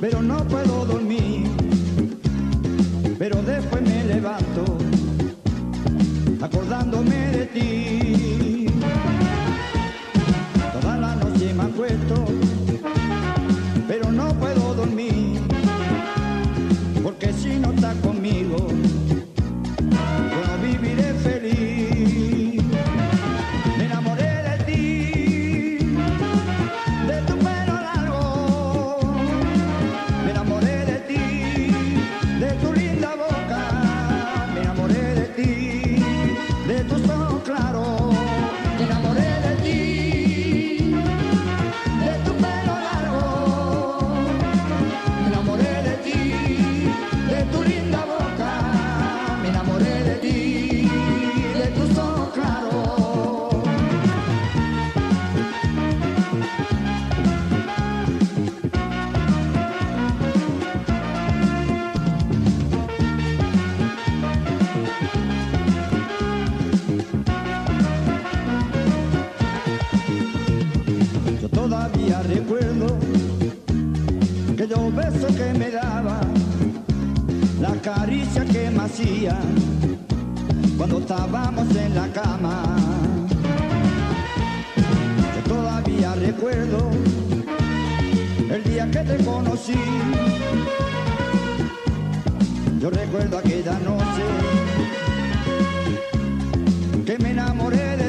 pero no puedo dormir, pero después me levanto. todavía recuerdo que los besos que me daba, la caricia que me hacía cuando estábamos en la cama. Que todavía recuerdo el día que te conocí. Yo recuerdo aquella noche que me enamoré de